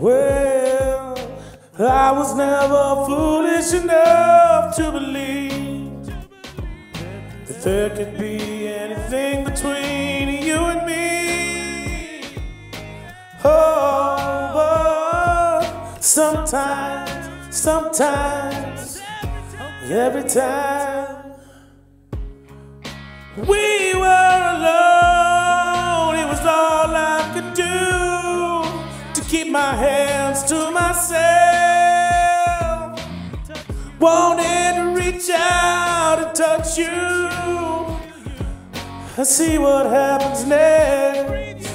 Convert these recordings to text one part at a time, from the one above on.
Well, I was never foolish enough to believe that there could be anything between you and me. Oh, but sometimes, sometimes, every time we my hands to myself. Wanted to reach out and touch you and see what happens next.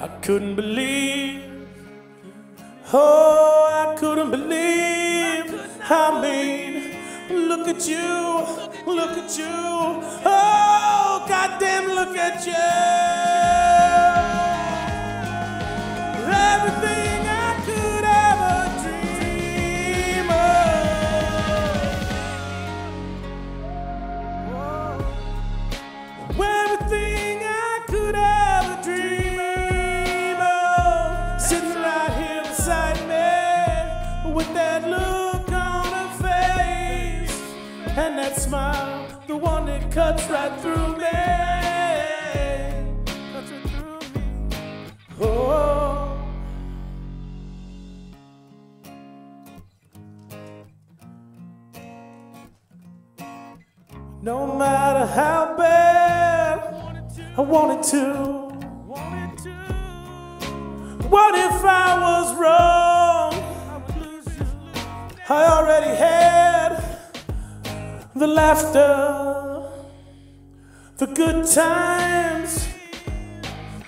I couldn't believe, oh, I couldn't believe. I mean, look at you, look at you, oh, goddamn, look at you. And that smile, the one that cuts right through me. Cuts right through me. Oh. No matter how bad I wanted to. What if I was wrong? I already had the laughter, the good times,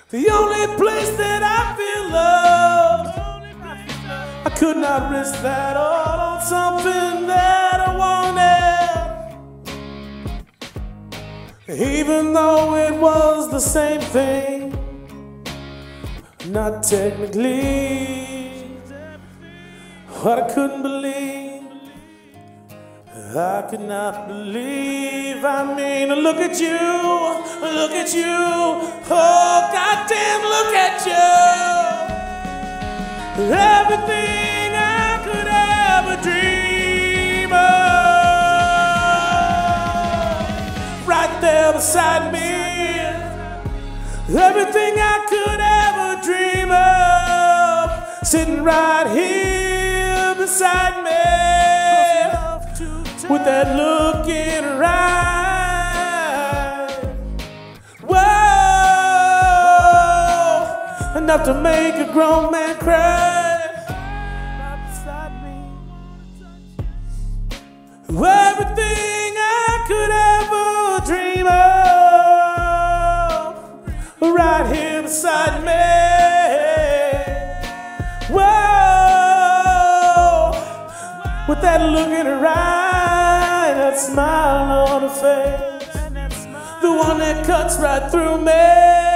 the only place that I feel loved. I could not risk that all on something that I wanted. Even though it was the same thing, not technically. What I couldn't believe, I could not believe. I mean, look at you, look at you. Oh, goddamn, look at you. Everything I could ever dream of, right there beside me. Everything I could ever dream of, sitting right here beside me, with that look in her eyes. Whoa, enough to make a grown man cry. Everything I could ever dream of, right here beside me. Whoa, with that look in her eye, that smile on her face, the one that cuts right through me.